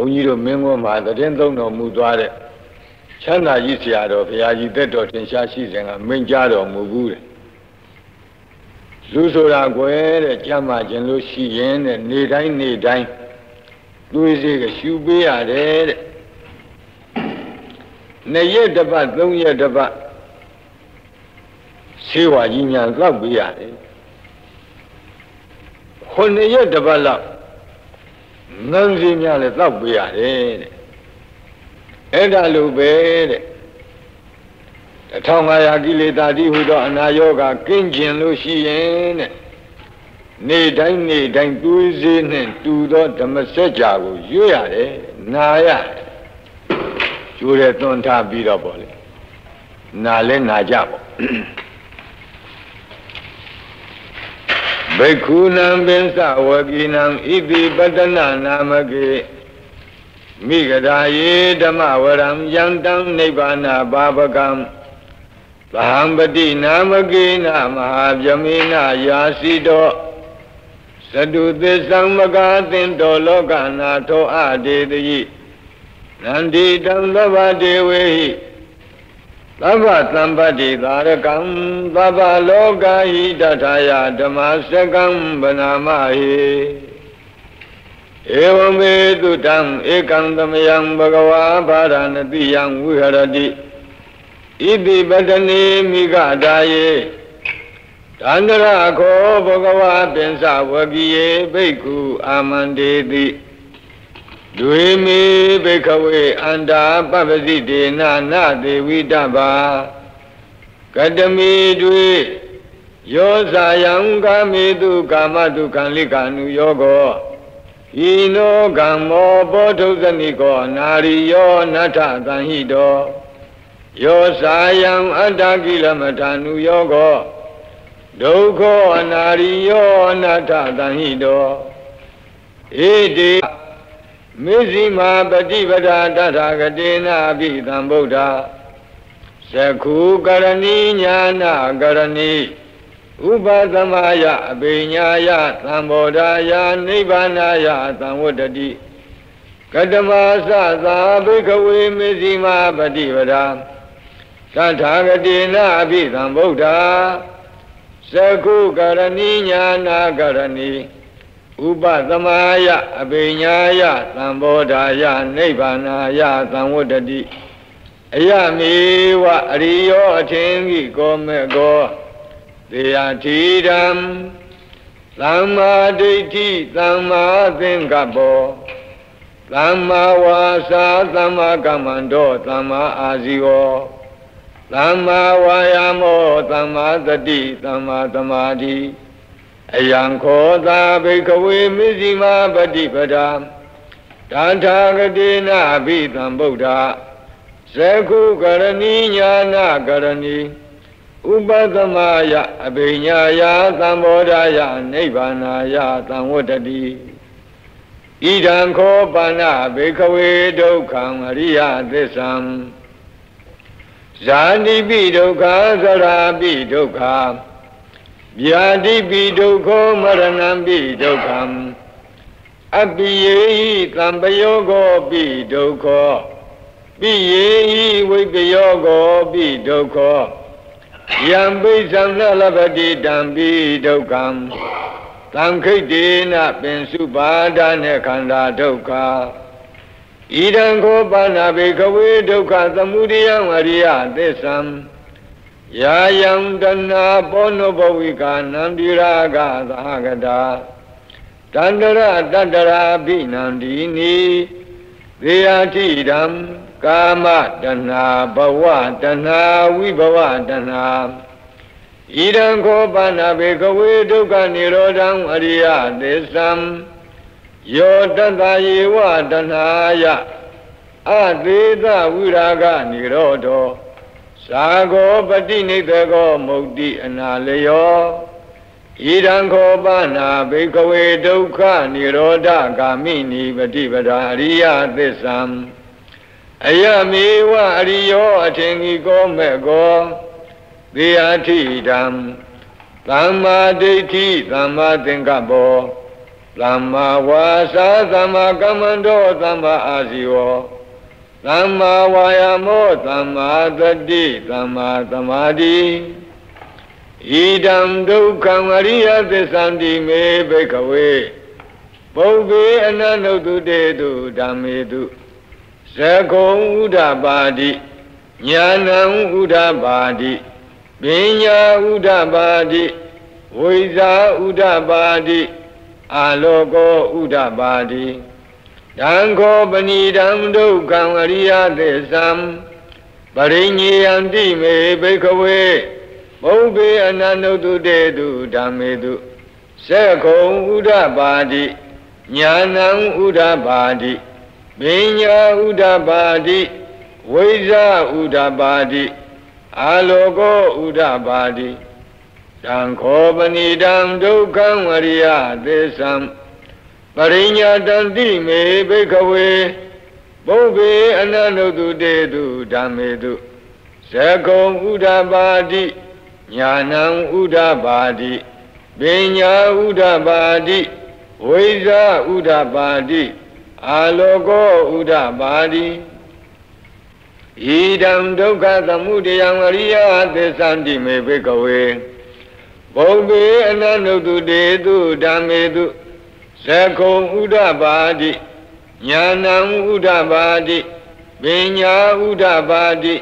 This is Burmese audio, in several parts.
ုန်းကြီးတို့မင်းကွန်းမှာတည်င်းသုံးတော်မူသွားတဲ့ချမ်းသာကြီးဆရာတော်ဘုရားကြီးတက်တော်ထင်ရှားရှိစဉ်ကမိန့်ကြားတော်မူဘူးတဲ့လူဆိုတာကွယ်တဲ့ကြမ်းမှခြင်းလို့ရှိရင်တဲ့နေတိုင်းနေတိုင်းသွေးစေးကရှူပေးရတယ်တဲ့နှစ်ရက်တစ်ပတ်သုံးရက်တစ်ပတ်ဆေးဝါကြီးညာလောက်ပေးရတယ်ခုနှစ်ရက်တစ်ပတ်လောက် ငန်းစီများလည်းတောက်ပေးရတယ်တဲ့အဲ့ဒါလိုပဲတဲ့1500ကိလေသာတိဟူသောအနာယောဂကင်းကျင်လို့ရှိရင်တဲ့နေတိုင်းနေတိုင်းသွေးစေးနဲ့တူသောဓမ္မစကြာကိုရွတ်ရတယ်နာရတယ်ကျိုးတဲ့သွန်ထားပြီးတော့ပေါ့လေနာလဲနာကြပေါ့ ဘိက္ခုနံပင်စဝကိနံဣတိပတနာနာမကေမိဂရာယေဓမ္မဝရံယံတံနိဗ္ဗာနဘာပကံသဟံပတိနာမကေနမဟာဗျမေနယာစီတောသတုသစ္ဆံမကာသင်တော်လောကနာထောအဒေတိနန္ဒီတံသဗ္ဗဒေဝေဟိ သဗ္ဗသံပတ္တိသာရကံသဗ္ဗလောကဟိတထာယဓမ္မစကံဗနာမဟိဧဝမေတုတံဧကံသမယံဘဂဝါဘာရဏတိယံဝိဟရတိဣတိပတနေမိဂဒါယေတန္တရခောဘဂဝါပင်စဝဂိယေဘိက္ခုအာမန္တေတိ ဒွေမေဘိခဝေအန္တာပပ္ပစိတေနနသေဝိတ္တဘာကတမေတွေယောဇာယံကာမေတုကာမတုခံလိကာနုယောကောဤနောကံမောဘောထုဇနိကောနာရိယောနထသံဟိတောယောဇာယံအတ္တကိလမထာနုယောကောဒုက္ခအနာရိယောအနတ္ထသံဟိတောဧတေ မေဇိမာပฏิပဒာတထာဂတေနာအပိသံဗုဒ္ဓသခုကရဏီညာနာကရဏီဥပသမယအပိညာယသံဘောဓာယနိဗ္ဗာနာယသံဝတ္တတိကတမသသာဘိကဝေမေဇိမာပฏิပဒာသထာဂတေနာအပိသံဗုဒ္ဓသခုကရဏီညာနာကရဏီ ဥပသမာယအပိညာယသံဘောဓာယနိဗ္ဗာနာယသံဝတ္တတိအယမေဝအရိယောအထင်ကြီးကောမေကောတေယတိဓမ္သမ္မာဒိဋ္ဌိသမ္မာသင်္ကပ္ပောသမ္မာဝါစာသမ္မာကမ္မန္တောသမ္မာအာဇီဝောသမ္မာဝါယာမောသမ္မာသတိသမ္မာသမာဓိ အယံခောသာဘိကဝေမစ္စည်းမပฏิပဒာတာထာဂတိနာဘိသံဗုဒ္ဓဇခုကရဏီညာနာကရဏီဥပသမယအဘိညာယသံဘောဓာယနိဗ္ဗာနာယသံဝတ္တတိဣဒံခောပါဏဘေခဝေဒုက္ခံအရိယသစ္ဆံဇာတိပိဒုက္ခသရာပိဒုက္ခ ဗျာတိပိဒုက္ခမရဏံပိဒုက္ခံအပိယေဟိသံပယောဂောပိဒုက္ခပိယေဟိဝိပယောဂောပိဒုက္ခယံပိသံလလပတိတံပိဒုက္ခံသံခိတ်တေနပင်စုပါဒနဲ့ခန္ဓာဒုက္ခဣဒံခောပါဏဘေခဝေဒုက္ခသမုဒယံအရိယသစ္ဆံ ယာယံတဏပောနုဘဝိကာနံတိရာဂသဟကတာတန္တရတတ္တရာဘိနန္ဒီနိသေယတိဓမ္ကာမတဏဘဝတဏဝိဘဝတဏဣဒံခောပါဏဘေကဝေဒုက္ခនិရောဓံအရိယသစ္ဆံယောတတယေဝတဏယအသေးသဝိရာဂនិရောဓော သာဂောပတိနိတကောမုတ်တိအနာလယောဣဒံခောပါဏဘိကဝေဒုက္ခនិရောဓဂာမိနိပฏิပဒါအရိယသစ္ဆံအယမေဝအရိယောအထင်ကြီးကောမဲ့ကောသေယထိတံသမ္မာဒိဋ္ဌိသမ္မာသင်္ကပ္ပောသမ္မာဝါစာသမ္မာကမ္မန္တောသမ္မာအာဇီဝ သမ္မာဝါယာမောသမ္မာသတိသမ္မာသမာဓိဣဒံဒုက္ခံအရိယသစ္ဆန္တိမေဘိကဝေပုဗ္ဗေအနန္တုတုတေတုဓမ္မေတုသကုံဥဒ္ဓပါတိညာဏံဥဒ္ဓပါတိပညာဥဒ္ဓပါတိဝိဇာဥဒ္ဓပါတိအာလောကောဥဒ္ဓပါတိ တံခောပဏိတံဒုက္ခံအရိယသစ္ဆံပရိညေယံတိမေဘိခဝေဘုဗ္ဗေအနန္တုတုတေတုဓမ္မေတုသက္ခုံဥဒ္ဓပါတိညာဏံဥဒ္ဓပါတိပညာဥဒ္ဓပါတိဝိဇာဥဒ္ဓပါတိအာလောကောဥဒ္ဓပါတိတံခောပဏိတံဒုက္ခံဝရိယသစ္ဆံ ပရိညာတံတိမေဘိခဝေဘုဗ္ဗေအနန္တုတုတေတုဓမ္မေတုဇကုံဥဒ္ဓပါတိညာဏံဥဒ္ဓပါတိပညာဥဒ္ဓပါတိဝိဇာဥဒ္ဓပါတိအာလောကောဥဒ္ဓပါတိဣဒံဒုက္ခသမုဒယံအရိယသစ္ဆန္တိမေဘိကဝေဘုံဘေအနန္တုတုတေတုဓမ္မေတု ဇကုံဥဒ္ဓပါတိညာဏံဥဒ္ဓပါတိပညာဥဒ္ဓပါတိ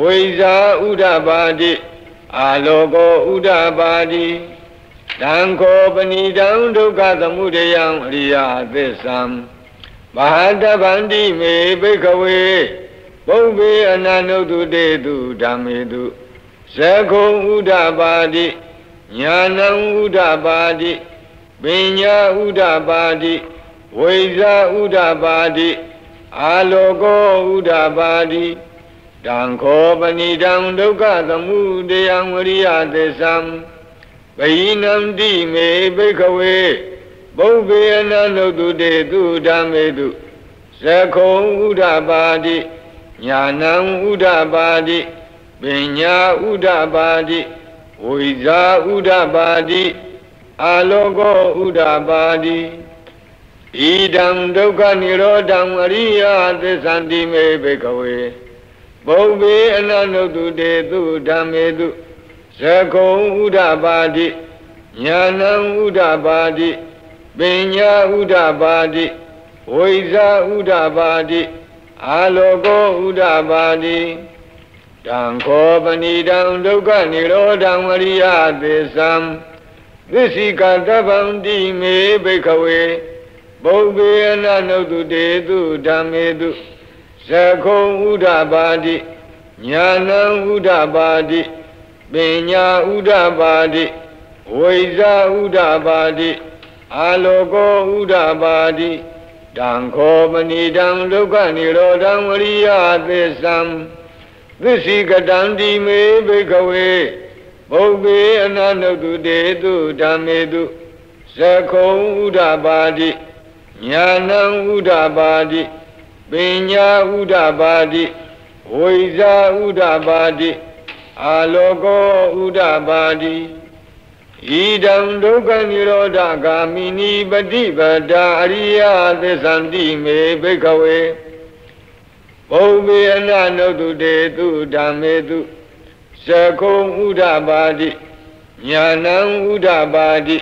ဝိဇာဥဒ္ဓပါတိအာလောကောဥဒ္ဓပါတိတံခောပဏိတံဒုက္ခသမုဒယံအရိယသစ္ဆံဘာတဗန္တိမေဘိခဝေဘုံဘေအနန္တုတေတုဓမ္မေတုဇကုံဥဒ္ဓပါတိညာဏံဥဒ္ဓပါတိ ပညာဥဒ္ဓပါတိဝိဇာဥဒ္ဓပါတိအာလောကောဥဒ္ဓပါတိတံခောပဏိတံဒုက္ခသမုဒယံဝရိယသစ္ဆံပဟိနံတိမေဘိခဝေဘုဗ္ဗေအနန္တုတုတေသူဓမ္မေတုသခုံဥဒ္ဓပါတိညာဏံဥဒ္ဓပါတိပညာဥဒ္ဓပါတိဝိဇာဥဒ္ဓပါတိ အာလောကောဥဒ္ဓပါတိဣဒံဒုက္ခនិရောဓံအရိယသစ္ဆန္တိမေဘိကဝေဘုံဘေအနန္တုတုတေသူဓမ္မေတုသကုံဥဒ္ဓပါတိညာဏံဥဒ္ဓပါတိပညာဥဒ္ဓပါတိဝိဇာဥဒ္ဓပါတိအာလောကောဥဒ္ဓပါတိတံခောပဏိတံဒုက္ခនិရောဓံအရိယသစ္ဆံ သစ္စိကတဗံတိမေဘိခဝေဘုဗ္ဗေအနနုတုတေတုဓမ္မေတုသခုံဥဒ္ဓပါတိညာဏံဥဒ္ဓပါတိပညာဥဒ္ဓပါတိဝိဇာဥဒ္ဓပါတိအာလောကောဥဒ္ဓပါတိတံခောမဏိတံဒုက္ခនិရောဓံဝရိယသစ္ဆံသစ္စိကတံတိမေဘိခဝေ ဘုဗ္ဗေအနန္တုတေတုဓမ္မေတုသခုံဥဒ္ဓပါတိညာဏံဥဒ္ဓပါတိပညာဥဒ္ဓပါတိဝိဇာဥဒ္ဓပါတိအာလောကောဥဒ္ဓပါတိဣဒံဒုက္ခនិရောဓဂာမိနိပฏิပဒါအရိယသစ္ဆန္တိမေဘိခဝေဘုံဘေအနနုတုတေတုဓမ္မေတု သကုံဥဒ္ဓပါတိညာဏံဥဒ္ဓပါတိ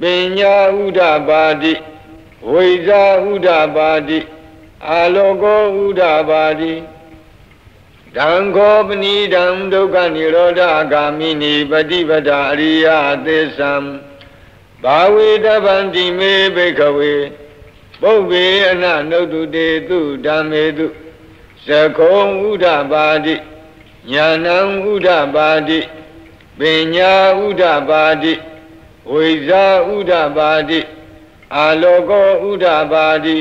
ပညာဥဒ္ဓပါတိဝိဇာဥဒ္ဓပါတိအာလောကောဥဒ္ဓပါတိတံခောပဏိတံဒုက္ခនិရောဓဂာမိနိပฏิပဒအရိယသစ္ဆံဘာဝေတဗန္တိမေဘိခဝေပုဗ္ဗေအနနုတုတေတုဓမ္မေတုသကုံဥဒ္ဓပါတိ ညာဏံဥဒ္ဓပါတိပညာဥဒ္ဓပါတိဝိဇာဥဒ္ဓပါတိအာလောကောဥဒ္ဓပါတိ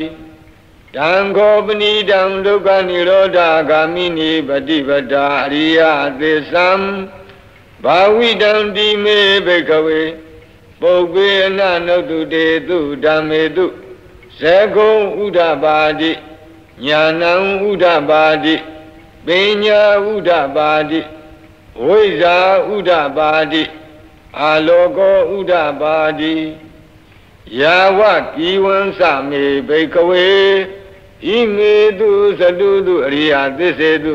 တံခောပဏိတံဒုက္ခនិရောဓဂာမိနိပฏิပဒါအရိယသစ္ဆံဘာဝိတံတိမေဘိကဝေပုပ္ပေအနနုတုတေတုဓမ္မေတုဇကုံဥဒ္ဓပါတိညာဏံဥဒ္ဓပါတိ ပညာဥဒ္ဓပါတိဝိဇာဥဒ္ဓပါတိအာလောကောဥဒ္ဓပါတိဣယာဝကိဝံစမေဘိကဝေဣမေတုသတုတုအရိယသစ္စေတု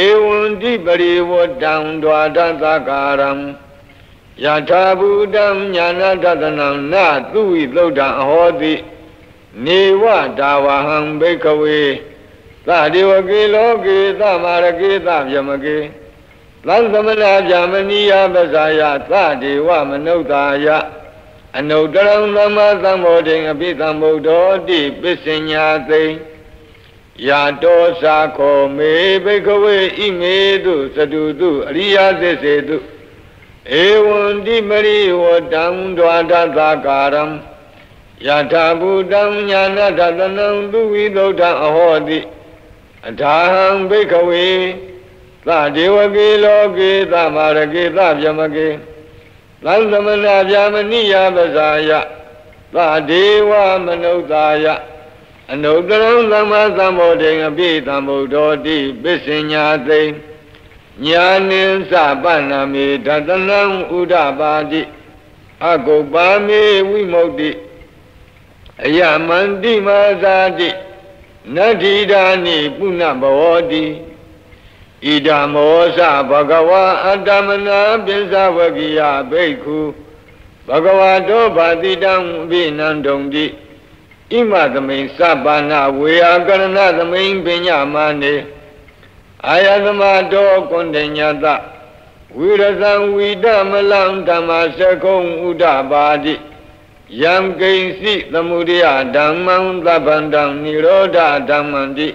ဧဝံတိပရိဝတ္တံဒွါဒသကာရံယထာဘူတံညာနာတတနံနသူဝိသုဒ္ဓံအဟောတိနေဝဒါဝဟံဘိကဝေ သတိဝကေလောကေသမာရကေသဗျမကေသံသမဏဗျာမဏိယပဇာယသဒေဝမနုဿာယအနုတ္တရံသမ္မာသမ္ဗောဓိအပိသမ္ဗုဒ္ဓောတိပစ္စညာသိယာတောစာခောမေဘိကဝေဣမေတုသတုတုအရိယသစ္စေတုဧဝံတိမရိဝတံဒွါဒသကာရံယထာဘူတံညာနာတတနံသူဝိသုဒ္ဓအဟောတိ အထာဟံဘိကဝေသဒေဝကေလောကေသမာရကေသဗျမကေသံသမဏဗျာမဏိယပဇာယသဒေဝမနုဿာယအနုတ္တရံသမ္မာသမ္ဗောဓိအပိသမ္ဗုဒ္ဓောတိပစ္စညာသိညာနိသပဏ္ဏမေဓတနံဥဒပါတိအကုပ္ပါမေဝိမု ക്തി အယမန္တိမာဇာတိ နတ္ထိဒာနိပုဏ္ဏဘဝတိဣဒံမောသဘဂဝါအတ္တမနာပိစဝကိယဘိက္ခုဘဂဝါတောဗာတိတံအဘိနန္တုံတိဣမသမိန်စပါဏဝေယကရဏသမိန်ပညာမနေအာယသမတောကွန်တညတဝိရဇံဝိဒမလံဓမ္မစကုံဥဒပါတိ ယံကိဉ္စီသမုဒယဓမ္မံသဗ္ဗန္တံនិရောဓဓမ္မံတိ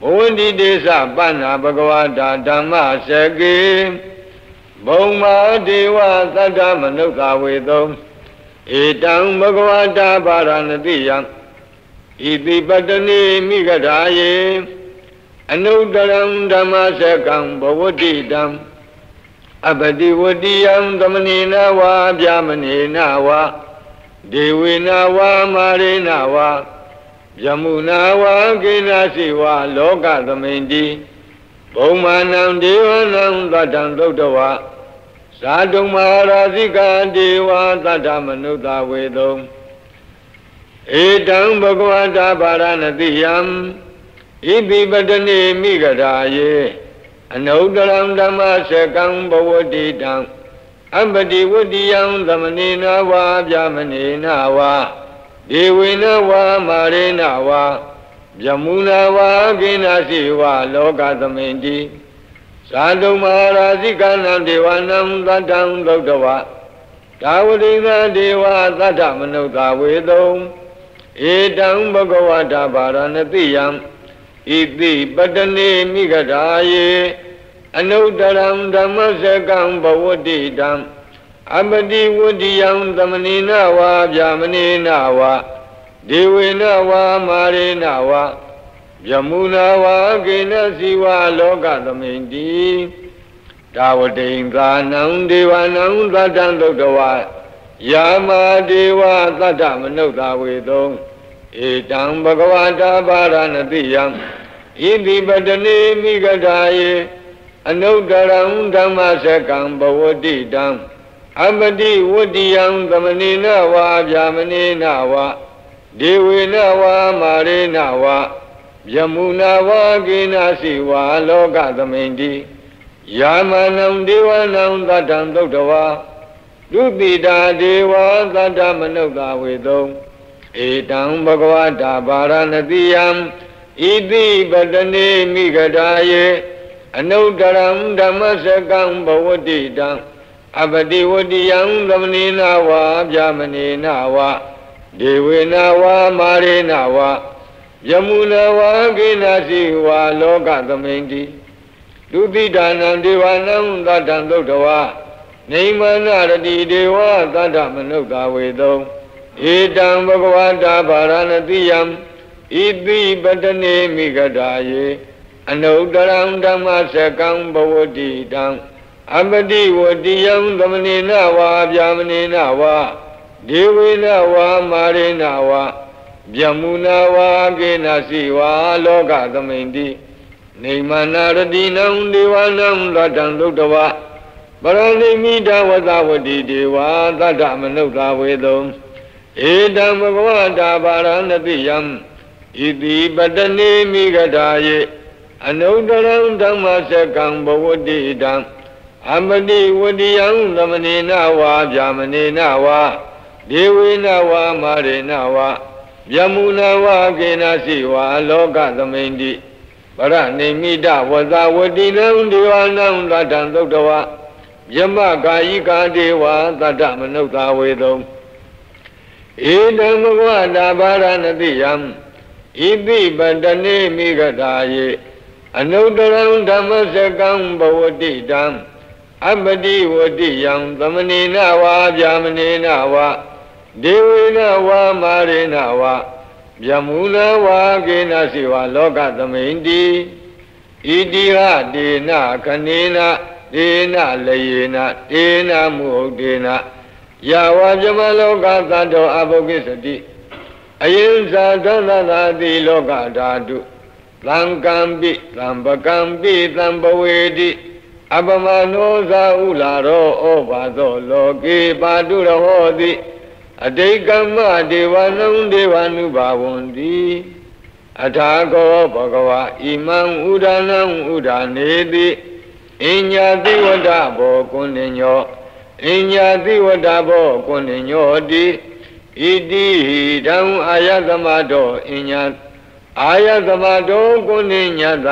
ဘဝန္တိတေသပဏ္ဏဘဂဝတာဓမ္မစကေဘုံမာဒေဝသတ္တမနုဿဝေသုံဧတံဘဂဝတာပါရဏတိယံဣတိပတ္တနိမိဂဓာယေအနုတရံဓမ္မစကံဘဝတိတံအပတိဝတိယံသမဏေနဝါဗျာမဏေနဝါ ဒေဝေနဝါမာရေနဝါယမုနာဝါကိနာစီဝါလောကသမိန်တိဘုံမာနံဒေဝနံသတ္တံသုတ်တဝါဇာတုံမဟာရာဇိကဒေဝသတ္တမနုဿဝေတုံဧတံဘဂဝတာပါရဏတိယံဣတိပတနေမိဂရာယေအနုတ္တရံဓမ္မစကံဘဝတိတံ အပတိဝတ္တိယံသမဏေနဝါဗျာမဏေနဝါဒေဝေနဝါမာရေနဝါဗျမုနာဝါကိနာစီဝါလောကသမိန်တိသာတုမဟာရာဇိကနံဒေဝနံသတ္တံသုတ်တဝဒါဝတိသဒေဝသတ္တမနုဿဝေတုံဧတံဘဂဝတာဗာရဏတိယံဣတိပတနေမိဂဓာယေ အနုတရံဓမ္မစကံဘဝတိတံအပတိဝတ္တိယံသမဏေနဝါဗျာမဏေနဝါဒေဝေနဝါမာရေနဝါယမုနာဝါကေနစီဝါလောကသမိန်တိတာဝတိန်သာနံဒေဝနံသတ္တံသုတ်တဝါယာမဒေဝသတ္တမနုဿဝေသုံဧတံဘဂဝတာပါရဏတိယံဣတိပတနေမိဂဓာယေ အနုတရံဓမ္မစကံဘဝတိတံအပတိဝတ္တိယံသမဏေနဝါဗျာမဏေနဝါဒေဝေနဝါမာရေနဝါယမုနာဝါကိနာစီဝါလောကသမိန်တိယာမနံဒေဝနံသတ္တံသုတ်တဝါဒုတိတာဒေဝသတ္တမနုဿဝေသုံဧတံဘဂဝတာဗာရဏတိယံဣတိပတနေမိဂဒာယေ အနုတရံဓမ္မစကံဘဝတိတံအပတိဝတိယံသမဏေနဝါဗျာမဏေနဝါဒေဝေနဝါမာရေနဝါယမုနဝါကိနာစီဝါလောကသမိန်တိဒုတိဒါနံဒေဝနံသတ္တံသုတ်တဝါနေမနာရတိဒေဝသတ္တမနုဿဝေသုံဧတံဘဂဝတာဗာရဏတိယံဣတိပတနေမိဂဒာယေ အနုတရံဓမ္မစကံဘဝတိတံအပတိဝတိယံသမဏေနဝါဗျာမဏေနဝါဒေဝေနဝါမာရေနဝါဗျမုနာဝါကေနစီဝါလောကသမိန်တိနေမနာရတိနံဒေဝနံသတ္တံဒုတ္တဝပရဏိမိတဝသဝတိဒေဝသတ္တမနုဿဝေသုံဧတံဘဂဝတာဘာရဏတိယံဣတိပတနေမိဂဒါယေ အနုတရံဓမ္မစကံဘဝတိတံအမတိဝတိယံသမနေနဝါဗျာမနေနဝါဒေဝေနဝါမာရေနဝါယမုနဝါကေနစီဝါလောကသမိန်တိပရဏိမိတဝဇဝတိနံဒေဝနံလတ္တံသုတ်တဝယမကာယိကာဒေဝသတ္တမနုဿဝေတုံဧတံဘဂဝတာဘာရဏတိယံဣတိပတနေမိဂတာယေ အနုတ္တရံဓမ္မစကံဘဝတိတံအပတိဝတိယံသမနေနဝါဗျာမနေနဝါဒေဝေနဝါမာရေနဝါဗျမူနဝါကေနစီဝါလောကသမိန်တိဣတိဟဒေနခနေနဒေနလေယေနဒေနမုဟုတ်ဒေနယဝဗျမလောကသတ္တောအဘုကိစတိအယင်္ဇာသန္တသာတိလောကဓာတု သံကံပိသံပကံပိသံပဝေတိအပမနောဇာဥလာရောဩဘာသောလောကေပါတုရဟောတိအတိတ်ကမ္မဒေဝနံဒေဝ ानु ဘာဝန္တိအထာကောဘဂဝါဣမံဥဒနံဥဒနေတိအညညာတိဝဒဘောကုဏ္ဏညောအညညာတိဝဒဘောကုဏ္ဏညောတိဣတိဟိတံအာယသမတောအညညာ အာယသမတောကုဏ္ဏညတ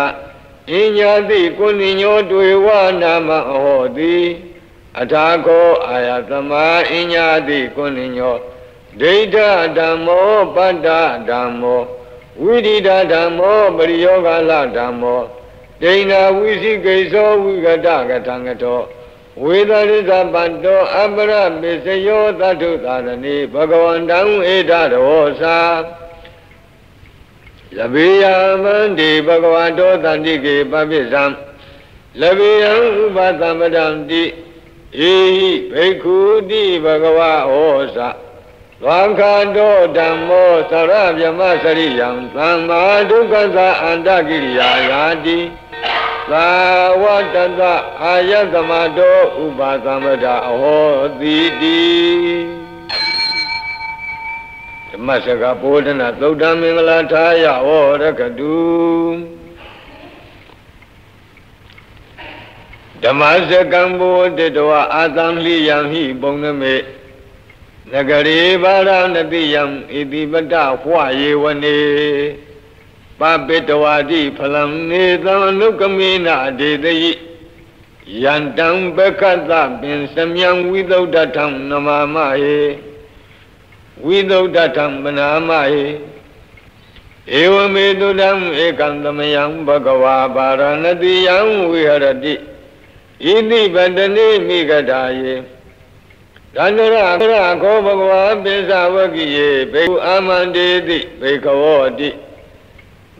အညာတိကုဏိညောတွေဝနာမဟောတိအထာကောအာယသမအညာတိကုဏိညောဒိဋ္ဌဓမ္မောပတ္တဓမ္မောဝိရိဒဓမ္မောပရိယောဂလဓမ္မောဒိဏဝိသိကိသောဝိကတကထံကတောဝေဒရိသပတ္တောအပရပိစယောသတ္ထုသာရဏိဘဂဝန္တံဧတရောသာ လဘေယမန္တိဘဂဝတောတန္တိကေပပိသံလဘေယံဥပသမတံတိဧဟိဘိက္ခုတိဘဂဝဟောသသောခတောဓမ္မောသရဗြမစရိယံသမ္မာဒုက္ခသာအန္တကိရိယာယာတိသာဝတတအာယသမတောဥပါသမတအဟောတိတိဓ မ္မစကဘောဓနာသုဒ္ဓမင်္ဂလာထာယဟောရကတုဓမ္မစကံဘောတတဝအာသံလိယံဟိပုံနမေနဂရေဘာရဏတိယံဣတိပတဟွယေဝနေပပိတဝတိဖလံနေသံအနုကမေနဒေတယိယန္တံပက္ခတပင်စမြံဝိသုဒ္ဓထံနမမဟေ ဝိသုဒ္ဓထံမနာမဟိဧဝမေတုတံဧကံသမယံဘဂဝါပါရဏတိယံဝိဟရတိဣတိပတနေမိဂတာယေဒန္တရအရခောဘဂဝါပိသဝကိယေဘေကုအာမန္တေတိဘေကဝောတိ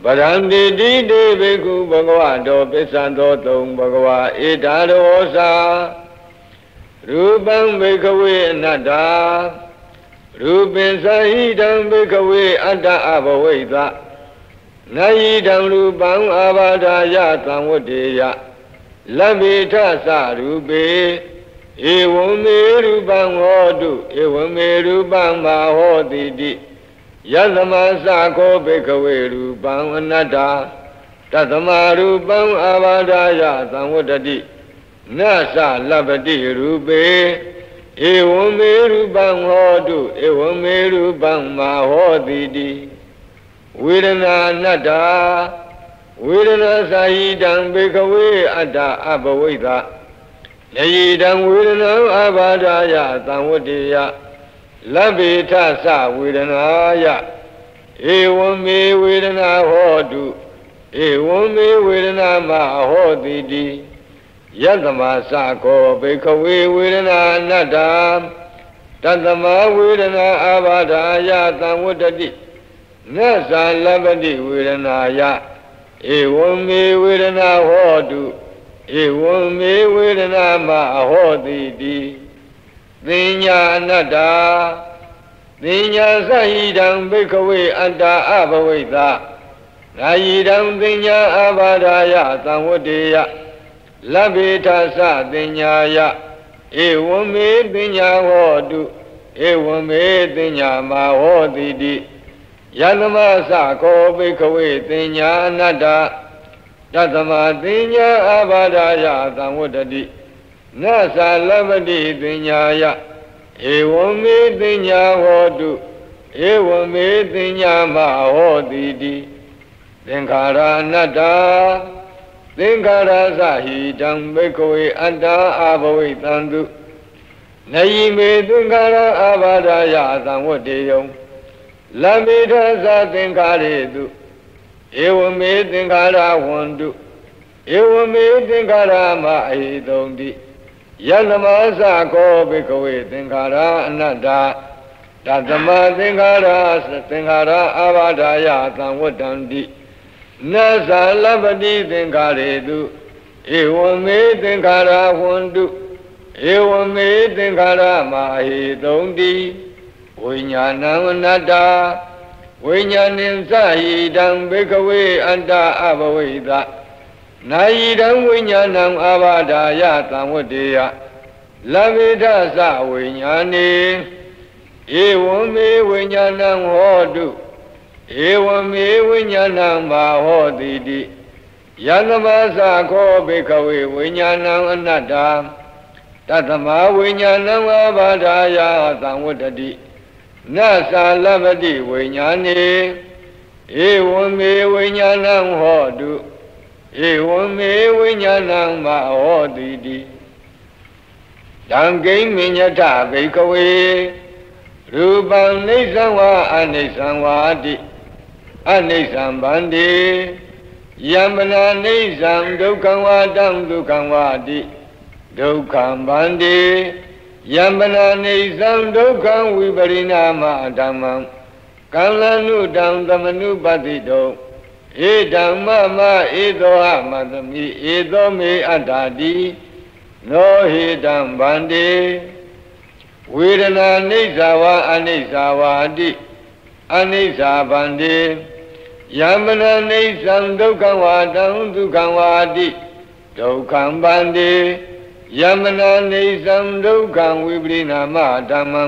ဗရံတိတိတေဘေကုဘဂဝါတောပစ္စံသောသုံးဘဂဝါဧတာရောသာရူပံဘေကဝေအနတ္တာ ရူပင်သာဟိတံဘေကဝေအတ္တအဘဝိသနာယိတံရူပံအာဘာဒာယသံဝတ္တေယလဗ္ဗေထသရူပေဧဝံမေရူပံဟောတုဧဝံမေရူပံမာဟောတိတိယသမသခောဘေကဝေရူပံအနတ္တတသမရူပံအာဘာဒာယသံဝတ္တိနသလဗ္ဗတိရူပေ ဧဝံမေရူပံဟောတုဧဝံမေရူပံမာဟောတိတိဝေဒနာနတ္တာဝေဒနာသာယိတံဘေကဝေအတ္တအဘဝိသလေယိတံဝေဒနာအဘာဒာယသံဝတ္တေယလဗ္ဗေထသဝေဒနာယဧဝံမေဝေဒနာဟောတုဧဝံမေဝေဒနာမဟောတိတိ ယတမသကောဘေခဝေဝေဒနာအနတ္တာတသမဝေဒနာအာဘာဒာယသံဝတ္တိနသလပတိဝေဒနာယဧဝံမေဝေဒနာဟောတုဧဝံမေဝေဒနာမအဟောတိတိသင်ညာအနတ္တာသင်ညာသဟိတံဘေခဝေအတ္တာအဘဝိသနာယိတံသင်ညာအာဘာဒာယသံဝတ္တေယ လဗ္ဗေထသတင်ညာယဧဝံမေပညာဟောတုဧဧဝံမေတင်ညာမဟောတိတိယသမသကောဘိခဝေတင်ညာအနတ္တတသမတင်ညာအဘာဒာယသံဝတ္တိနသလပတိတင်ညာယဧဝံမေတင်ညာဟောတုဧဝံမေတင်ညာမဟောတိတိသင်္ခါရအနတ္တ သင်္ခါရသဟိတံဘိကဝေအတ္တအဘဝိတံတုနယိမေသင်္ခါရအဘာဒာယသံဝတ္တေယံလမေထသသင်္ခါရေတုဧဝမေသင်္ခါရဝန္တုဧဝမေသင်္ခါရမအဟိတုံတိယနမသကောဘိကဝေသင်္ခါရအနတ္တတသမသင်္ခါရသင်္ခါရအာဘာဒာယသံဝတ္တံတိ နသလပတိသင်္ခါရေတုဧဝမေသင်္ခါရဝန္တုဧဝမေသင်္ခါရမဟိတုံတိဝိညာဏံအနတ္တဝိညာဏင်သဟိတံဘေကဝေအတ္တအဘဝိတနာယိတံဝိညာဏံအာဘာဒာယသံဝတ္တေယလဗေဒသဝိညာဏေဧဝံမေဝိညာဏံဟောတု ဧဝံမေဝိညာဏံမာဟောတိတိယသမသခောဘေကဝေဝိညာဏံအနတ္တတသမဝိညာဏံအာဘာဒာယသံဝတ္တိနသာလပတိဝိညာဏေဧဝံမေဝိညာဏံဟောတုဧဝံမေဝိညာဏံမဟောတိတိတံကိမညထဘိကဝေရူပံနေသံဝါအနိစ္စံဝါတိ အနိစ္စံဗန္တိယမနာနေသံဒုက္ခံဝါတံဒုက္ခံဝါတိဒုက္ခံဗန္တိယမနာနေသံဒုက္ခံဝိပရိနာမဓမ္မံကံလနုတံသမနုပတိတောဧဓမ္မမဧသောဟမသမိဧသောမေအတ္တာတိနောဟိတံဗန္တိဝေဒနာအိဋ္ဌာဝါအနိစ္စဝါတိ အနိစ္စဗန္တိယမနာအိဋ္ဌံဒုက္ခဝါတံဒုက္ခဝါတိဒုက္ခံဗန္တိယမနာနေသံဒုက္ခံဝိပရိနာမဓမ္မံ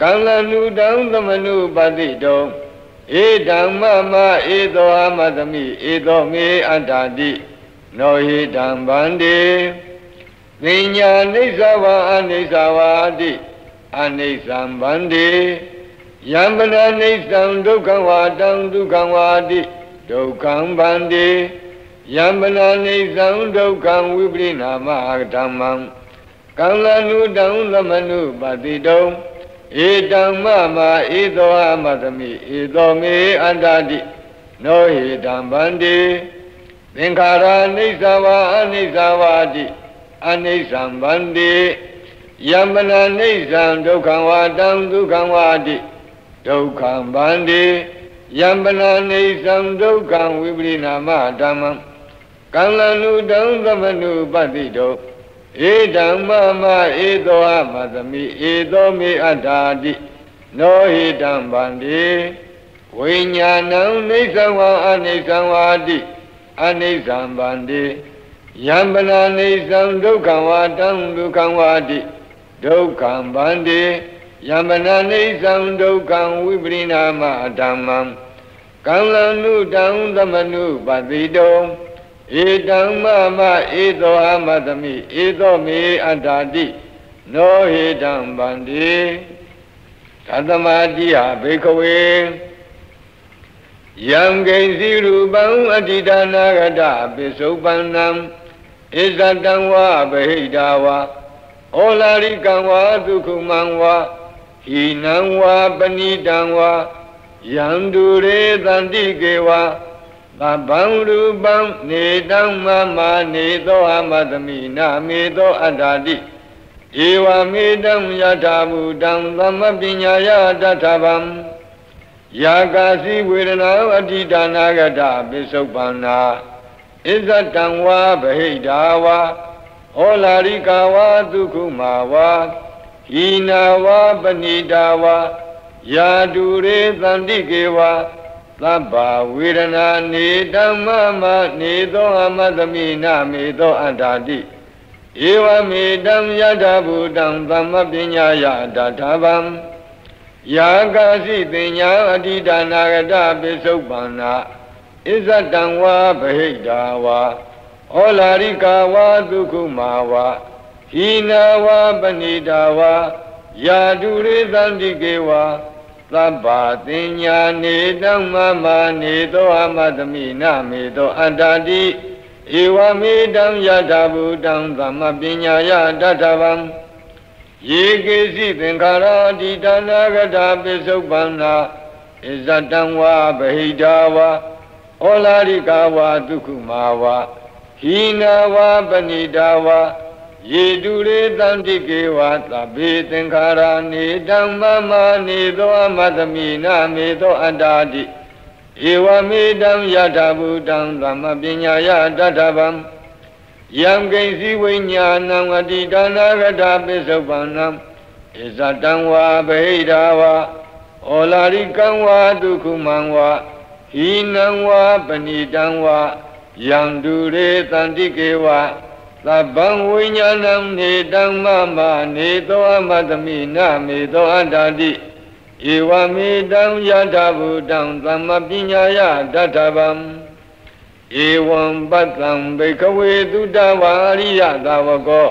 ကံလနုတံသမနုပတိတောဧဓမ္မမဧသောအမသမိဧသောမေအတ္တာတိနောဟိတံဗန္တိပညာနိစ္စဝါအနိစ္စဝါတိအနိစ္စံဗန္တိ ယံပနာနိစ္စံဒုက္ခဝါတံဒုက္ခဝါတိဒုက္ခံဗန္တိယံပနာနေသံဒုက္ခံဝိပရိနာမဓမ္မံကံလနုတံသမနုပတိတုံဧတံမမဧသောအမသမိဧသောမေအန္တာတိနောဟိတံဗန္တိသင်္ခါရအိဋ္ဌဝါအနိစ္စဝါတိအနိစ္စံဗန္တိယမနာအိဋ္ဌံဒုက္ခံဝါတံဒုက္ခံဝါတိ ဒုက္ခံဗန္တိယမနာအိဋ္ဌံဒုက္ခံဝိပရိနာမဓမ္မံကံလနုတံသမနုပတိတောဧဓမ္မမဧသောအမသမိဧသောမေအတ္တာတိနောဟိတံဗန္တိဝိညာဏံနေသံဝါအနိသံဝါတိအနိသံဗန္တိယံပနာနေသံဒုက္ခံဝါတံဒုက္ခံဝါတိဒုက္ခံဗန္တိ ယံပနာနေသံဒုက္ခံဝိပရိနာမဓမ္မံကံလနုတံသမနုပတိတောဧတံမမဧသောအမသမိဧသောမေအတ္တာတိနောဟေတံဗန္တိသတ္တမတိဟဘေခဝေယံဂိဉ္စီရူပံအတ္တိဒါနာဂတပိစုပန္နံဣဇတံဝါဗဟိတာဝါဩလာရိကံဝါဒုက္ခမံဝါ ဟိနံဝါပဏိတံဝါယံဒုရေတန္တိကေဝါသဗ္ဗံရူပံနေတံမမနေသောအမသမိနာမေသောအတ္တာတိဧဝမေတံယထာဘူတံသမပညာယတထဗံယာကာစီဝေဒနာအဋ္ဌိဒါနာဂတပိစုပန္နာဣဇတံဝါဗဟိတာဝါဟောလာရိကာဝါဒုက္ခမာဝါ ဟိနာဝါပဏိတာဝါယာတုရေသန္တိကေဝါသဗ္ဗဝေဒနာနေဓမ္မမနေသောအမသမိနာမေသောအတ္တာတိဧဧဝမေတံယထာဘူတံသမ္မပညာယတထာဗံယာကာစီတင်ညာအတိဒါနာဂတပိစုပန္နာဣဇတံဝါဗဟိတာဝါဩလာရိကာဝါဒုက္ခမာဝါ ဟိနာဝါပဏိတာဝါယာတုရေသန္တိကေဝါသဗ္ဗတင်ညာနေတံမမနေသောအမသမိနမေသောအတ္တတိဧဝမေတံယထာဘူတံသမ္မပညာယတတဗံယေကေစီသင်္ခါရတိတနာဂတာပိစုပန္နာဣဇတံဝါဗဟိတာဝါဩလာရိကာဝါဒုက္ခမာဝါဟိနာဝါပဏိတာဝါ ယေတုရေတံတိကေဝါသဗ္ဗေသင်္ခါရနေဓမ္မမနေသောအမသမိနာမေသောအတ္တာတိဧဝမေတံယထာဘူတံသမ္မပညာယတတဗံယံကိဉ္စီဝိညာဏံအတိဒါနာဂတာပိစုပန္နံဣဇတံဝါဗဟိတာဝါဩလာရိကံဝါဒုက္ခမံဝါဟိနံဝါပဏိတံဝါယံဒုရေတန္တိကေဝါ သဗ္ဗံဝိညာဏံနေတံမမနေသောအမတမိနမေသောအတ္တတိဧဝမေတံယထာဘူတံသမ္မပညာယတတဗံဧဝံပတ္တံဘေကဝေသုတဝါရိယသာဝကော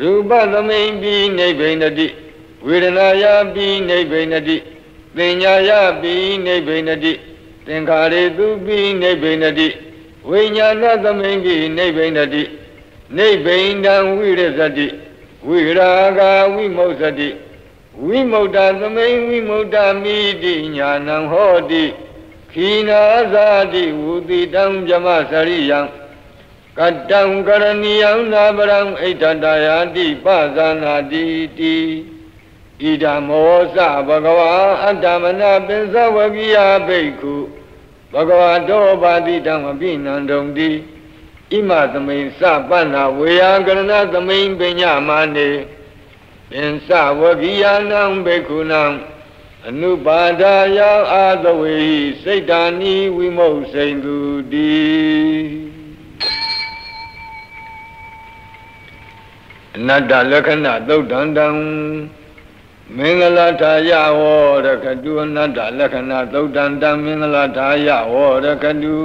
ရူပသမိန်ပိနိဗ္ဗိနတိဝေဒနာယပိနိဗ္ဗိနတိသင်ညာယပိနိဗ္ဗိနတိသင်္ခါရေသူပိနိဗ္ဗိနတိဝိညာဏသမိန်ပိနိဗ္ဗိနတိ နိဗ္ဗိန္ဒံဝိရဇတိဝိရာဂဝိမု ksati ဝိမု ക്ത သမိန်ဝိမု ക്ത မိတိညာနံဟောတိခိနာဇာတိဝုတိတံဇမစရိယံကတံကရဏီယံနာပရံဣဋ္ဌတယာတိပဇာနာတိတိဣဒမောသဘဂဝါအတ္တမနာပိသဝကိယဘိက္ခုဘဂဝါတောပါတိတံအပိနန္တုံတိ ဣမသမိန်စပန္နာဝေယကရဏသမိန်ပညာမာနေပင်စဝဂိယနံဘေခုနံအနုပါဒာယအာသဝေဟိစိတ်တာနိဝိမုတ်စိန်သူတိအနတ္တလက္ခဏသုတ်တန္တံမင်္ဂလာထာယဝရကတုအနတ္တလက္ခဏသုတ်တန္တံမင်္ဂလာထာယဝရကတု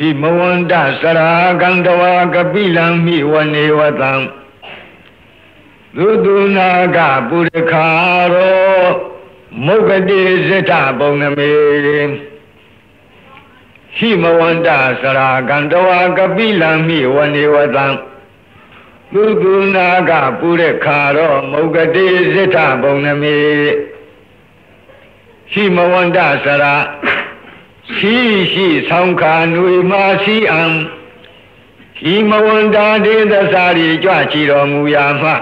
ဟိမဝန္တစရာကံတဝါကပိလံမိဝနေဝတံသုတုနာကပုရခါရောမုဂတိဇိထပုံနမေဟိမဝန္တစရာကံတဝါကပိလံမိဝနေဝတံသုတုနာကပုရခါရောမုဂတိဇိထပုံနမေဟိမဝန္တစရာ ရှိရှိဆောင်းခါຫນွေမာစီအံဤမဝန္တာဒေသစာရီကြွချီတော်မူရာမှ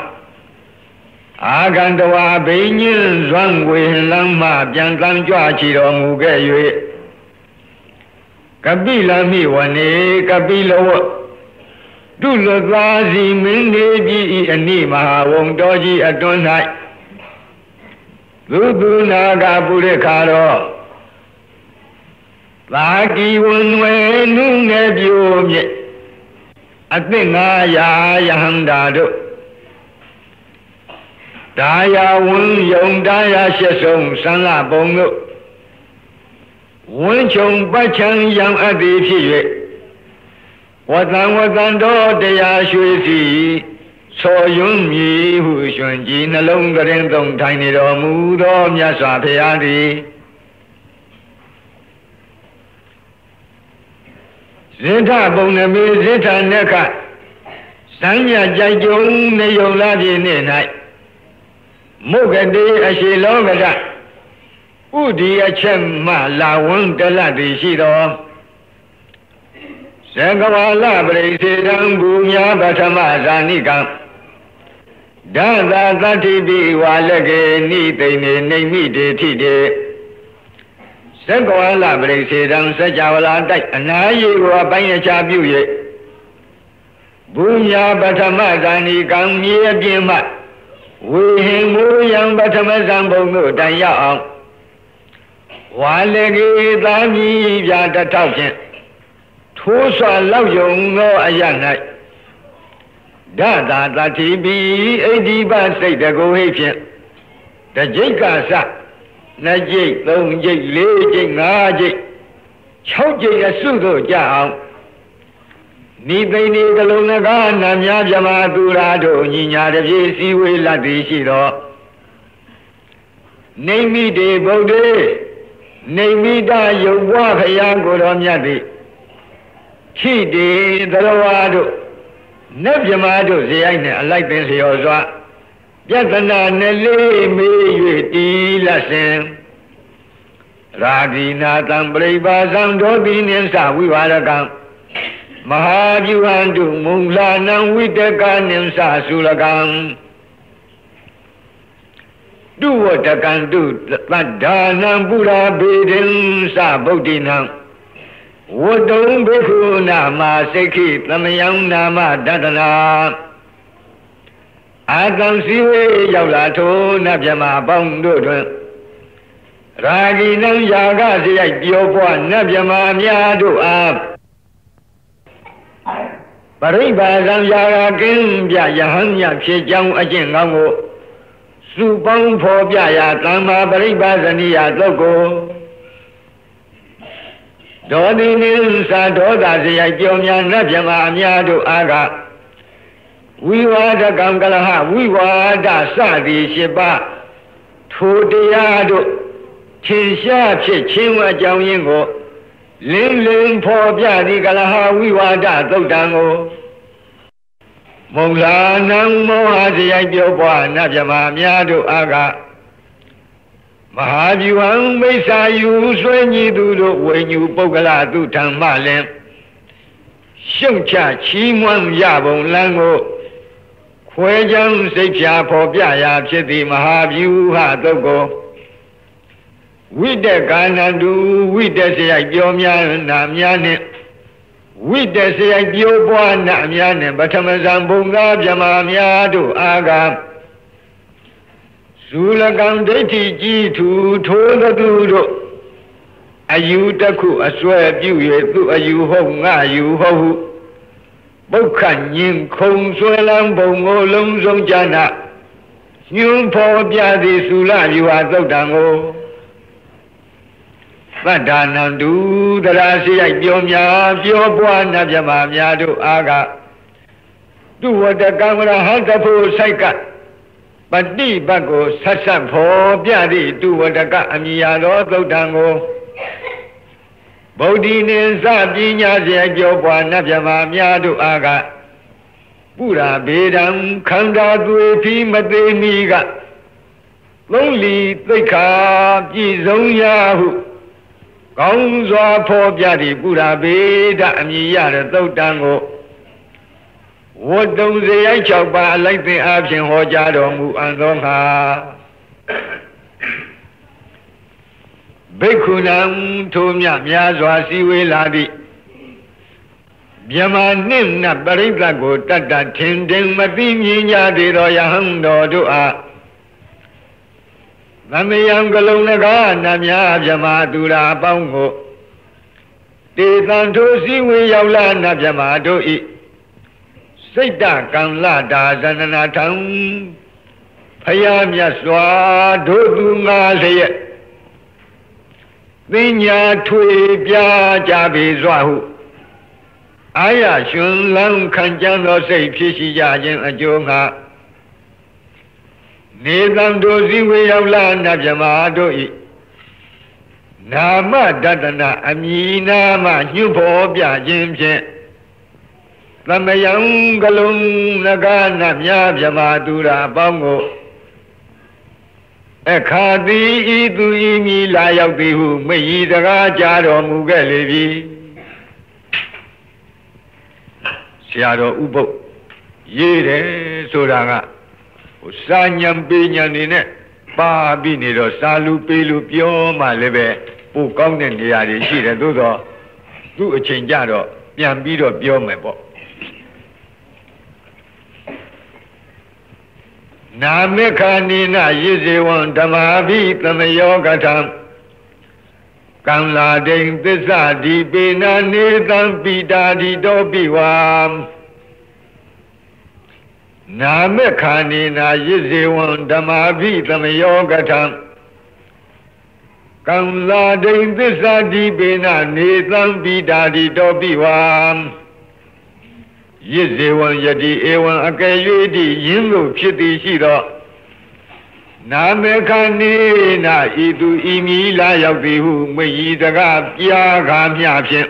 အာဂန္တဝါဘိညင်းဇွမ်းဝေလမ်းမှပြန်တမ်းကြွချီတော်မူခဲ့၍ကပိလမိဝနေကပိလဝတုလသာစီမင်းနေပြီဤအနိမဟာဝုံတော်ကြီးအတွန်း၌သုသူနာကပုရိခါတော် သာကီဝန်ဝဲနုငယ်ပြိုမြင့်အသင့်ငါရာယဟန္တာတို့ဒါယာဝန်းယုံဒါယာရှစ်ဆုံးသံဃပုံတို့ဝန်းချုံပတ်ချံယံအပ်သည်ဖြစ်၍ဝတံဝတံတော်တရားရွှေစီဆောယွန်းမြည်ဟုရှင်ကြည်နှလုံးကရင်သုံးထိုင်နေတော်မူသောမြတ်စွာဘုရားသည် ဇိထပုံနမေဇိထနက္ခစံညကြိုက်ကြုံနေယုံလာပြည့်နေ၌မုဂတိအရှိလောကကဥဒီအချက်မှလာဝန်းတလတ်သည်ရှိတော်သကဝါလပရိစေတံဘူညာပထမဇာနိကံဒသသတိပိဝါလကေနိသိနေနေမိတေထိတေ သက္ကဝါလပရိစေတံစัจ java လာတိုက်အနာယေကိုအပိုင်းအခြားပြု၍ဘူညာပထမဇာနိကံမြေအပြင်မှဝေဟင်မူယံပထမဇံဘုံတို့တိုင်ရအောင်ဝါလကေသာမီပြတထောက်ဖြင့်ထိုးစွာလောက်ယုံသောအရ၌ဒတာတတိပိအိဋ္ဌိပစိတ်တကုဟိဖြင့်တကြိတ်ကစ နှစ်ကြိတ်သုံးကြိတ်လေးကြိတ်ငါးကြိတ်၆ကြိတ်အစုတို့ကြအောင်နိသိဏီကလုံးငကားနာများမြမသူရာတို့ညီညာတပြေစီဝေးလတ်သည်ရှိတော့နေမိတေဗုဒ္ဓေနေမိတယုတ်ဘွားဖရာကိုတော်မြတ်သည်ခိတေသရဝါတို့နတ်မြမတို့ဇေယိုက်နဲ့အလိုက်ပင်လျော်စွာ ပြဿနာနဲ့လေးမေး၍တီလတ်စဉ်ရာဂိနာတံပရိပါဇံဒောတိနိသဝိဝါရကံမဟာပြုဟံတုမုံလာနံဝိတကနိသသုလကံတုဝတကံတုသတ္ဒါနံပုရာဘေဒင်သဗုဒ္ဓိနံဝတ္တုံဘိက္ခုနာမစိက္ခိသမယံနာမတတနာ အာတံစီဝေရောက်လာထိုနတ်မြမပေါင်းတို့တွင်ရာဂိနံယာကစရိုက်ပြောပွားနတ်မြမများတို့အားပရိပါဇံယာကကင်းပြယဟန်မြဖြစ်ကြောင်းအကျင့်ကောင်းကိုစုပေါင်းဖော်ပြရာသမ္မာပရိပါဇနိယသုတ်ကိုဒေါတိနိသာဒေါသစရိုက်ကြောများနတ်မြမအများတို့အားက ဝိဝါဒကံကလဟဝိဝါဒစသည်ရှိပါထိုတရားတို့ထင်ရှားဖြစ်ချင်းဝအကြောင်းရင်းကိုလင်းလင်းဖော်ပြသည်ကလဟဝိဝါဒသုတ်တံကိုမုံလာနံမောဟစရိုက်ပြောပွားနတ်မြမများတို့အားကမဟာဗျူဟံမိစ္ဆာယူဆွေးညီသူတို့ဝိညူပုဂ္ဂလသူဓမ္မလင်ရှုံချချီးမွမ်းရပုံလမ်းကို ခွဲချမ်းစိတ်ဖြာဖော်ပြရာဖြစ်သည့်မဟာဗျူဟာတုတ်ကိုဝိတကာနတုဝိတစရိုက်ပြောများနာများနဲ့ဝိတစရိုက်ပြောပွားနာများနဲ့ပထမဇံဘုံကားမြမများတို့အာကဇူလကံဒိဋ္ဌိကြီးထူထိုးသူတို့အယူတစ်ခုအစွဲပြု၍သူအယူဟုတ်ငါယူဟုတ်ဟု ပုခညင်ခုံဆွဲလန်းပုံကိုလုံးစုံကြနာညွန်းဖော်ပြသည်သုလယူဟာသုတ်တံကိုသတ္တာနံတုတရာရှိရိုက်ပြောများပြောပွားနတ်မြမာများတို့အားကသူဝတကံရဟတဖို့စိုက်ကပฏิပတ်ကိုဆက်ဆက်ဖော်ပြသည့်သူဝတကအမိယာတော်သုတ်တံကို ဗုဒ္ဓိနိသပညာစေကြောပွားနတ်မြမာများတို့အားကပုရာဘေဒံခန္ဓာသွေဖီမသေးမီကသုံးလီသိက္ခာပြည့်စုံရာဟုကောင်းစွာဖော်ပြသည့်ပုရာဘေဒအမည်ရတဲ့သုတ်တံကိုဝတ္တုံဇေယိုက်၆ပါးအလိုက်သင်အားဖြင့်ဟောကြားတော်မူအံသောခါ ဘိက္ခုနံထိုမြများစွာစည်းဝေးလာသည့်မြမနှင့်နပရိသတ်ကိုတတ္တထင်ထင်မသိမြင်ကြသေးသောယဟန်တော်တို့အားသမယံကလုံးလကားနများမြမသူရာအပေါင်းကိုတေတံထိုစည်းဝေးရောက်လာနမြမတို့ဤစိတ်တကံလတာဇန္နနာထံဖယားမြတ်စွာတို့သူငါလျက် ပညာထွေပြကြပေစွာဟုအာရရှင်လန်းခံကြသောစိတ်ဖြစ်ရှိကြခြင်းအကျိုးငါနေသံတို့စည်းဝေးရောက်လာနတ်မြမာတို့ဤနာမတတနာအမည်နာမညှို့ဖော်ပြခြင်းဖြင့်သမယံကလုံးနဂနမြမြမာသူရာအပေါင်းကို အခါတိဤသူဤမီလာရောက်သည်ဟုမိဤတကားကြားတော်မူခဲ့လေပြီဆရာတော်ဥပုပ်ရေးတယ်ဆိုတာကဟိုစာညံပေးညံနေနဲ့ပါပြီးနေတော့စာလူပေးလူပြောမှလည်းပဲပိုကောင်းတဲ့နေရာတွေရှိတယ်သို့တော့သူ့အချိန်ကြတော့ပြန်ပြီးတော့ပြောမယ်ပေါ့ နာမေခာနိနယိဇေဝံဓမ္မာဘိသမယောကထံကံလာဒိန်သစ္စာဒီပေနာနေတံပိတာဒီတောပိဝါနာမေခာနေနာရစ်ဇေဝံဓမ္မာပိသမယောကထံကံလာဒိန်သစ္စာတိပေနနေသံပိတာတိတောပိဝံ ရစ်ဇေဝံယတိဧဝံအကယ်၍တိယင်းလို့ဖြစ်သည်ရှိသောနာမေခနေနာဤသူဤမီလာရောက်သည်ဟုမွေဤတကားပြာခါမြဖြင့်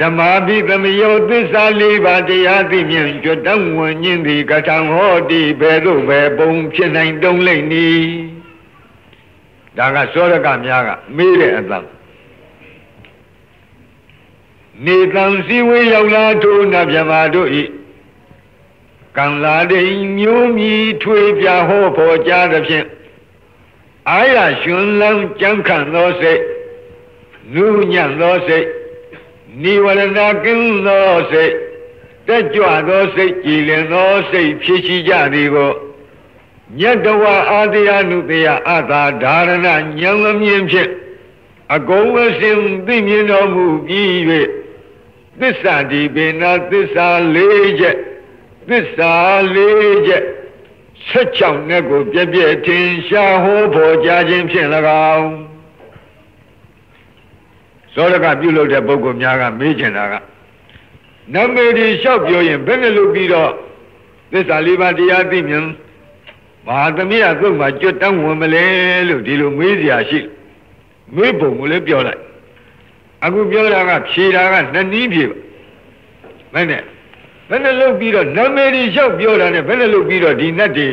ဓမ္မာပိသမယောသစ္စာလေးပါးတရားသိမြင်ကြွတံဝင်ញင်းသည်ကထံဟောတိဘယ်သို့ပဲပုံဖြစ်နိုင်တုံးလိမ့်နီဒါကစောရကများကမေးတဲ့အတန် နေတံစည်းဝေးရောက်လာထိုးနဗျမတို့ဤကံလာတိမျိုးမြီထွေပြဟောဖို့ကြားသဖြင့်အာရရှင်လန်းကြံခံသောစိတ်နုညံ့သောစိတ်နိဝရဏကင်းသောစိတ်တက်ကြွသောစိတ်ကြည်လင်သောစိတ်ဖြစ်ရှိကြသည်ကိုညတဝအာတိယနုတယအသာဓာရဏဉာဏ်မြင်ဖြင့်အကုန်အစင်သိမြင်တော်မူပြီး၍ သစ္စာဒီပေနာသစ္စာ၄ချက်သစ္စာ၄ချက်ဆက်ချောင်းနဲ့ကိုပြည့်ပြည့်ထင်ရှားဟောဖို့ကြားခြင်းဖြင့်၎င်းသောရကပြုလုပ်တဲ့ပုဂ္ဂိုလ်များကမေးချင်တာကနမေဒီလျှောက်ပြောရင်ဘယ်နဲ့လုပ်ပြီးတော့သစ္စာလေးပါးတရားသိမြင်ဘာသမီးကသုတ်မှာကြွတန်းဝင်မလဲလို့ဒီလိုမေးစရာရှိမေးပုံကိုလည်းပြောလိုက် အခုပြောတာကဖြေတာကနှစ်နည်းဖြေပါမင်းနဲ့ဘယ်နဲ့လုပ်ပြီးတော့နာမည်ကြီးလျှောက်ပြောတာနဲ့ဘယ်နဲ့လုပ်ပြီးတော့ဒီနတ်တွေ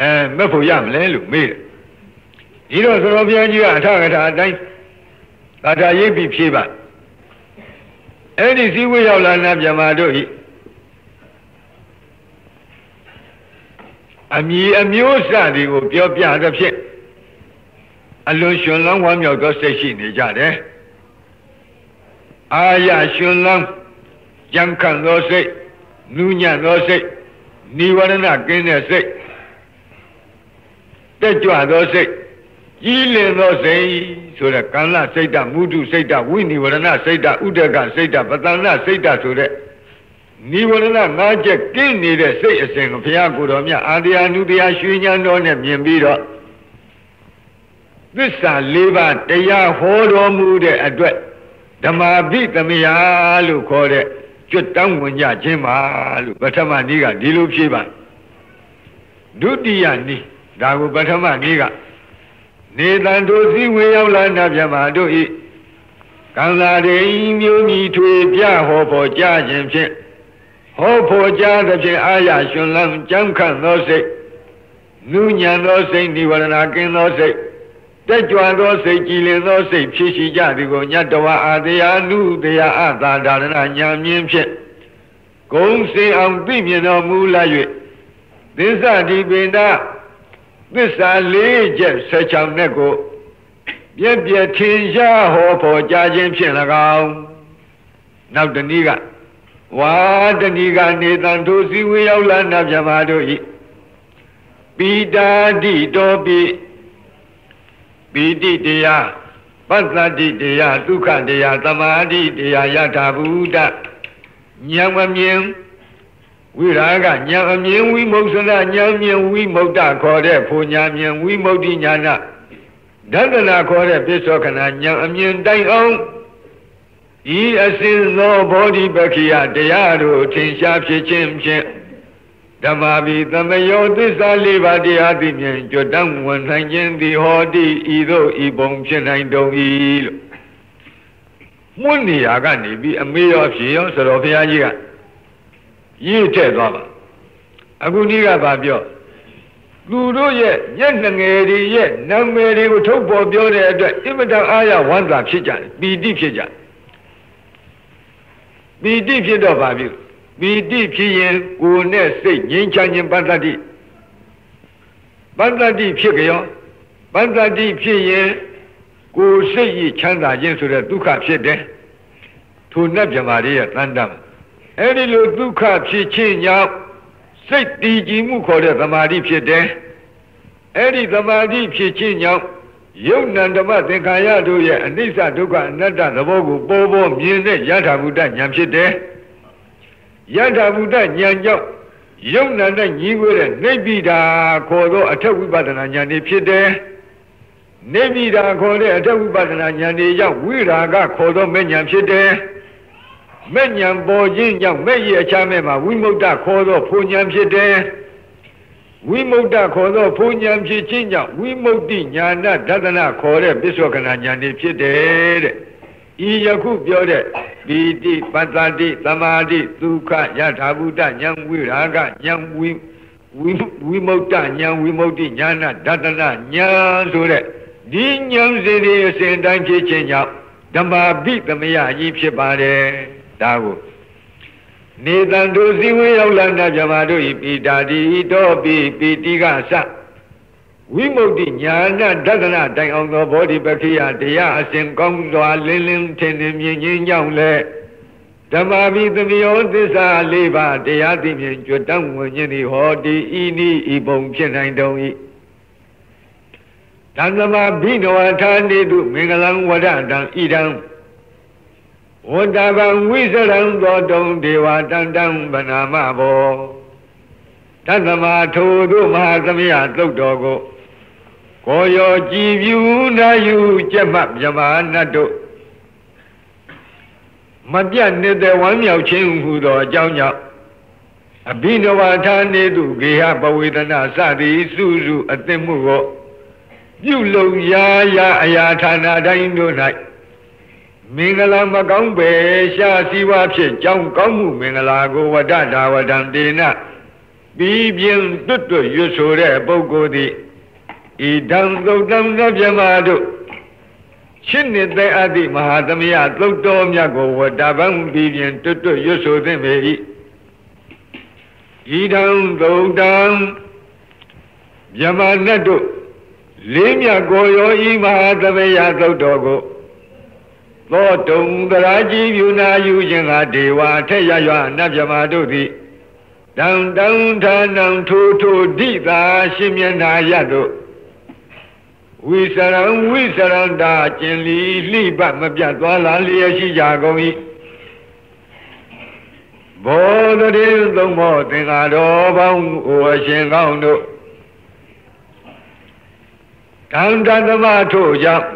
အဲမက်ဖို့ရမလဲလို့မေးတယ်ဒီတော့သရောဘုရားကြီးကအထကထာအတိုင်းသာထာရိပ်ပြီးဖြေပါအဲ့ဒီစည်းဝေးရောက်လာနာမြမတို့ဤအမည်အမျိုးအစားတွေကိုပြောပြတဲ့ဖြင့်အလွန်ရှင်လောင်းဝမ်းမြောက်သောစိတ်ရှိနေကြတယ် အာရရှင်လောင်းကြံခံသောစိတ်နူးညံ့သောစိတ်និဝရဏကင်းတဲ့စိတ်တက်ကြွသောစိတ်ကြီးလင်သောစိတ်ဆိုတဲ့ကံလစိတ်တမုဒုစိတ်တဝိနိဝရဏစိတ်တဥဒကစိတ်တပတန္နစိတ်တဆိုတဲ့နိဝရဏငါးချက်ကင်းနေတဲ့စိတ်အစဉ်ကိုဘုရားကိုယ်တော်မြတ်အာတရားနုတရားရွှေဉာဏ်တော်နဲ့မြင်ပြီးတော့သစ္စာ၄ပါးတရားဟောတော်မူတဲ့အတွက် ဓမ္မာပိသမယလို့ခေါ်တဲ့ကျွတ်တောင်းဝင်ကြခြင်းပါလို့ပထမနည်းကဒီလိုဖြေပါဒုတိယနည်းဒါကိုပထမနည်းကနေတန်တို့စည်းဝေရောက်လာနာပြမတို့ဤကံသာရိမျိုးမြည်ထွေပြဟောဖို့ကြားခြင်းဖြင့်ဟောဖို့ကြားသဖြင့်အာရရှင်လန်းကြံခန့်သောစိတ်နုညံသောစိတ်និဝရဏကင်းသောစိတ် တက်ကြွသောစိတ်ကြည်လင်သောစိတ်ဖြစ်ရှိကြသည်ကိုညတဝအာတရားနုတရားအသာဒါရဏညာမြင်ဖြင့်ဂုံစင်အောင်သိမြင်တော်မူလာ၍သစ္စာဒီပိန္ဒသစ္စာ၄ချက်16နဲ့ကိုပြည့်ပြည့်ထင်ရှားဟောဖို့ကြားခြင်းဖြင့်၎င်းနောက်တနည်းကဝါတဏီကနေတန်ထိုစည်းဝေးရောက်လာနာမြမတို့ဤပိတာတိတောပိ ပီတိတရားပတ္တတိတရားဒုက္ခတရားသမာဓိတရားယထာဘူတဉာဏ်မမြင်ဝိရာကဉာဏ်အမြင်ဝိမုတ်္စရဉာဏ်မြင်ဝိမုတ်တခေါ်တဲ့ဖူညာမြင်ဝိမုတ်တိညာနာဒသနာခေါ်တဲ့ပစ္စောခဏဉာဏ်အမြင်တိုင်အောင်ဤအစဉ်သောဘောဓိပက္ခိယတရားတို့ထင်ရှားဖြစ်ခြင်းဖြင့် ဓမ္မာပိသမယောသစ္စာလေးပါးတရားသိမြင်ကြွတန်းဝန်နိုင်ခြင်းသည်ဟောတိဤသို့ဤပုံဖြစ်နိုင်တုံ၏လို့မွန်းနေရာကနေပြီးအမေရောဖြေရောဆိုတော့ဘုရားကြီးကရည်ထည့်သွားပါအခုနည်းကဘာပြောသူတို့ရဲ့မျက်နှငယ်တွေရဲ့နာမည်တွေကိုထုတ်ပေါ်ပြောတဲ့အတွက်အင်မတန်အားရဝမ်းသာဖြစ်ကြတယ်ပီတိဖြစ်ကြတယ်ပီတိဖြစ်တော့ဘာပြု ပီတိဖြစ်ရင်ကိုယ်နဲ့စိတ်ငြိမ်းချမ်းခြင်းပတ္တတိပတ္တတိဖြစ်ကြရောပတ္တတိဖြစ်ရင်ကိုယ်စိတ်ဤချမ်းသာခြင်းဆိုတဲ့ဒုက္ခဖြစ်တယ်ထိုနဲ့ပြမာလေးရဲ့တန်တမ်းအဲ့ဒီလိုဒုက္ခဖြစ်ခြင်းကြောင့်စိတ်တည်ကြည်မှုခေါ်တဲ့သမာဓိဖြစ်တယ်အဲ့ဒီသမာဓိဖြစ်ခြင်းကြောင့်ယုတ်နံဓမ္မသင်္ခါရတို့ရဲ့အနိစ္စဒုက္ခအနတ္တသဘောကိုပေါ်ပေါ်မြင်တဲ့ယထာဘုဒ္ဓဉာဏ်ဖြစ်တယ် ယထာဘုဒ္ဓဉာဏ်ကြောင့် ယုံနာနဲ့ညီဝဲတဲ့နေပိတာခေါ်သောအထက်ဝိပဿနာဉာဏ်တွေဖြစ်တယ်နေပိတာခေါ်တဲ့အထက်ဝိပဿနာဉာဏ်တွေကြောင့်ဝိရာကခေါ်သောမဲ့ဉာဏ်ဖြစ်တယ်မဲ့ဉာဏ်ပေါ်ခြင်းကြောင့်မဲ့ရဲ့အခြားမဲ့မှာဝိမု ക്ത ခေါ်သောဖူဉာဏ်ဖြစ်တယ်ဝိမု ക്ത ခေါ်သောဖူဉာဏ်ဖြစ်ခြင်းကြောင့်ဝိမု ക്തി ဉာဏဒသနာခေါ်တဲ့ပစ္စောကနာဉာဏ်တွေဖြစ်တယ်တဲ့ ဤယခုပြောတဲ့ပီတိပတ္တိသမာဓိဒုက္ခယထာဘုဒ္ဓဉာဏ်ဝိရာဂဉာဏ်ဝိဝိဝိမု ക്ത ဉာဏ်ဝိမု ക്തി ဉာဏဒသနာဉာဏ်ဆိုတဲ့ဒီဉာဏ်စီတွေအစဉ်တိုင်းဖြစ်ခြင်းကြောင့်ဓမ္မာပိသမယကြီးဖြစ်ပါတယ်ဒါကိုနေတံတို့ဇီဝေရောက်လာတဲ့မြမတို့ဤပိတာတိတောပိပိတိကသ ဝိမု ക്തി ညာဏဒသနာတိုင်အောင်သောဘောဓိပက္ခိယတရားအစဉ်ကောင်းစွာလင်းလင်းထင်ထင်မြင်ချင်းကြောင့်လေဓမ္မပိသမယောသစ္စာ၄ပါးတရားသိမြင်ကြွတတ်ဝင်ခြင်းသည်ဟောဒီဤနိဤပုံဖြစ်နိုင်တုံ၏တန်သမဘိနဝထာနေတုမင်္ဂလံဝဒတံဣဒံဝတ္တဗံဝိစရံသောတုံဒေဝတန်တံဗနာမဘောတသမထိုတို့မဟာသမယသုတ်တော်ကို ကိုရောကြည်ပြူနာယူကျက်မှမြမနတ်တို့မပြတ်နေတဲ့ဝမ်းမြောက်ခြင်းဟူသောအကြောင်းကြောင့်အဘိနဝထာနေတုဂေဟပဝေဒနာစသည်စုစုအသစ်မှုကိုပြုလုံရာရာအရာဌာနတိုင်းတို့၌မင်္ဂလာမကောင်းပဲရှားစည်းဝါဖြစ်ကြောင်းကောင်းမှုမင်္ဂလာကိုဝဒတာဝဒံတေနပြီးပြင်းတွတ်တွတ်ရွတ်ဆိုတဲ့ပုဂ္ဂိုလ်သည် ဤတံသုတ်တံမြမတို့ရှင်းနေတဲ့အတ္တိမဟာသမယသုတ်တော်မြတ်ကိုဝတ္တဗံပြီးပြင်းတွတ်တွတ်ရွတ်ဆိုသင့်ပေ၏ဤတံသုတ်တံမြမနတ်တို့လေးမြတ်ကိုရောဤမဟာသမယသုတ်တော်ကိုသောတုံတရာကြီးပြုနာယူခြင်းကဒေဝထက်ရရွနတ်မြမာတို့သည်တံတံဌာနံထိုးထိုးဒိသာရှင်မျက်နာရတို့ ဝိစရံဝိစရန္တာကျင်လီလှိပတ်မပြတ်သွားလာလျက်ရှိကြကုန်၏ဘောဓတိသုံးမောသင်္ဃာတော်ပေါင်းအိုအရှင်ကောင်းတို့တံတသမထို့ကြောင့်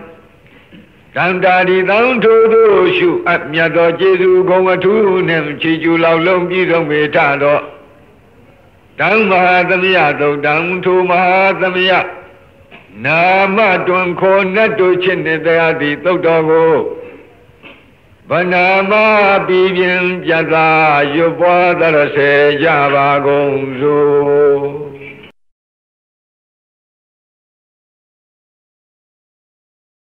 တံတာဒီတံထို့တို့ရှုအမြတ်သောကျေးဇူးဂုဏ်အထူးနှင့်ချီကျူလောက်လုံးပြည့်စုံပေထသောတံမဟာသမယသုတ်တံထိုမဟာသမယ နာမတွင်ခေါ်နတ်တို့ချစ်နေတရားသည်သုတ်တော်ကိုဗနာမပြီးပြင်းပြတ်သာရွပွားသရစေကြပါကုန်စို့